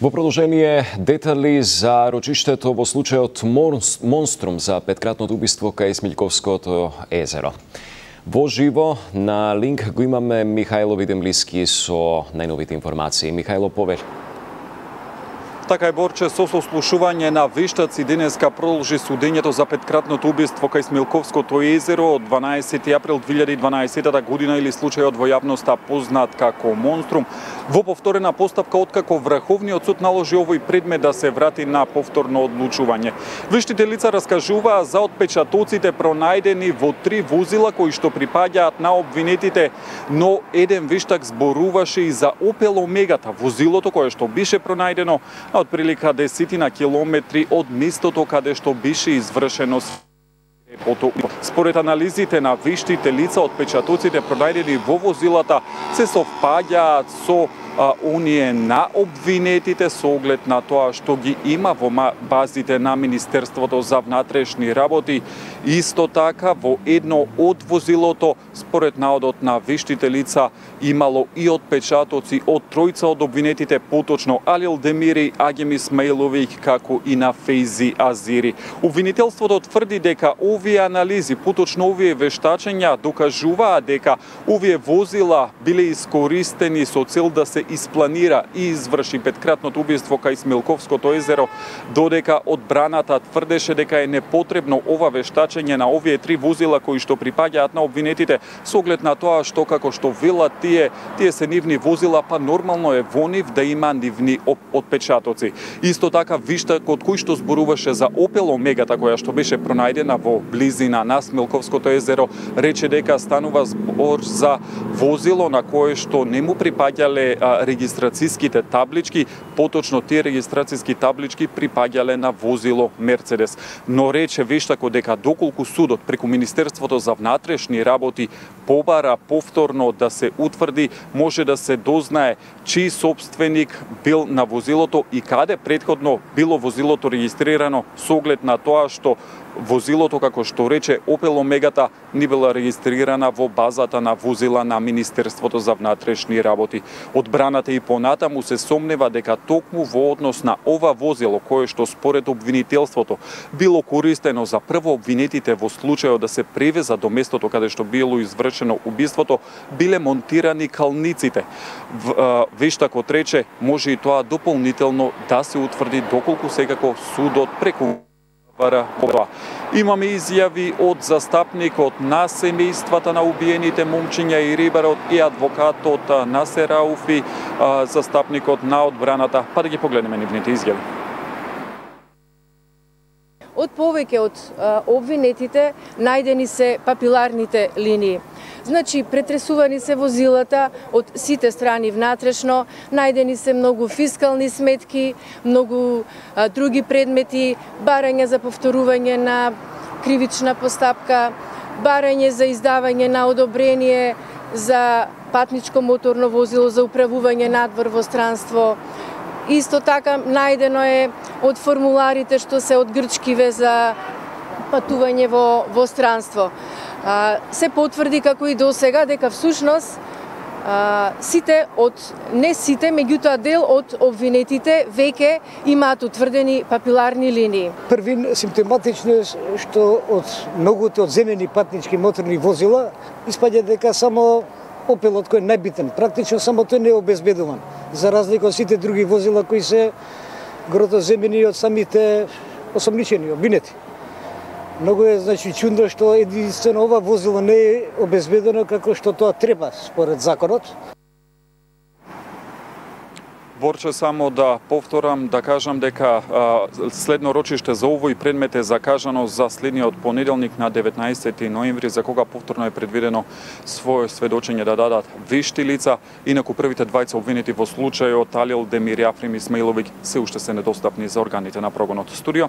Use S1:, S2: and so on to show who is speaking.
S1: Во продолжение детали за рочиштето во случајот Монструм за петкратното убиство кај Смилковското езеро. Во живо на линк го имаме Михајло Видемлиски со најновите информации. Михајло, повер.
S2: Така е Борче, со сослушување на вештаци денеска продолжи судењето за петкратното убиство кај Смилковското езеро од 12 април 2012 година или случајот во јавноста познат како Монструм. Во повторена постапка откако Врховниот суд наложи овој предмет да се врати на повторно одлучување. Вештите лица раскажуваа за отпечатоците пронајдени во три возила кои што припаѓаат на обвинетите, но еден вештак зборуваше и за Opel Omegата, возилото кое што беше пронајдено Така од прилика десетина километри од местото каде што беше извршено Според анализите на виштите лица, од печатуците пронајдени во возилата се совпаѓаат со а, оние на обвинетите со оглед на тоа што ги има во базите на Министерството за внатрешни работи. Исто така во едно од возилото, според наодот на виштите лица, имало и отпечатоци од тројца од обвинетите, поточно Алил Демири, Агем Исмаиловиќ, како и на Фейзи Азири. Обвинителството тврди дека овие анализи, поточно овие вештачења, докажуваа дека овие возила биле искористени со цел да се испланира и изврши петкратното убиство кај Смилковското езеро, додека одбраната тврдеше дека е непотребно ова вештачење на овие три возила кои што припаѓаат на обвинетите со оглед на тоа што како што велат тие, тие се нивни возила, па нормално е во нив да има нивни отпечатоци. Исто така виштакот кој што зборуваше за Opel Omegата која што беше пронајдена во близина на Смилковското езеро, рече дека станува збор за возило на кое што не му припаѓале регистрацијските таблички, поточно тие регистрацијски таблички припаѓале на возило Мерцедес. Но рече вештако дека доколку судот преку Министерството за внатрешни работи побара повторно да се утврди, може да се дознае чиј собственик бил на возилото и каде предходно било возилото регистрирано со оглед на тоа што возилото, како што рече Opel Omegата, не била регистрирана во базата на возила на Министерството за внатрешни работи. Одбраната и понатаму се сомнева дека токму во однос на ова возило, кое што според обвинителството било користено за прво обвинетите во случајот да се превеза до местото каде што било извршено убиството, биле монтирани калниците. Вештакот рече, може и тоа дополнително да се утврди доколку секако судот преку ова. Имаме изјави од застапникот на семејствата на убиените момчиња и рибарот и адвокатот на Серауфи, застапникот на одбраната. Па да ги погледнеме нивните изјави.
S3: Од повеќе од обвинетите најдени се папиларните линии. Значи, претресувани се возилата од сите страни внатрешно, најдени се многу фискални сметки, многу а, други предмети, барање за повторување на кривична постапка, барање за издавање на одобрение за патничко моторно возило за управување надвор во странство. Исто така најдено е од формуларите што се од грчкиве за патување во, во странство се потврди како и до сега дека всушност сите од не сите, меѓутоа дел од обвинетите веќе имаат утврдени папиларни линии.
S4: Првин симптоматично е што од многуте од земени патнички моторни возила испаѓа дека само Опелот кој е најбитен, практично само тој не е обезбедуван, за разлика од сите други возила кои се гротоземени од самите осомничени, обвинети. Многу е значи чудно што единствено ова возило не е обезбедено како што тоа треба според законот.
S2: Борче, само да повторам, да кажам дека а, следно рочиште за овој предмет е закажано за следниот понеделник на 19 ноември, за кога повторно е предвидено своје сведочење да дадат вишти лица. Инаку првите двајца обвинети во случајот Алил Демир Јафрим Исмаиловиќ се уште се недостапни за органите на прогонот. Студио,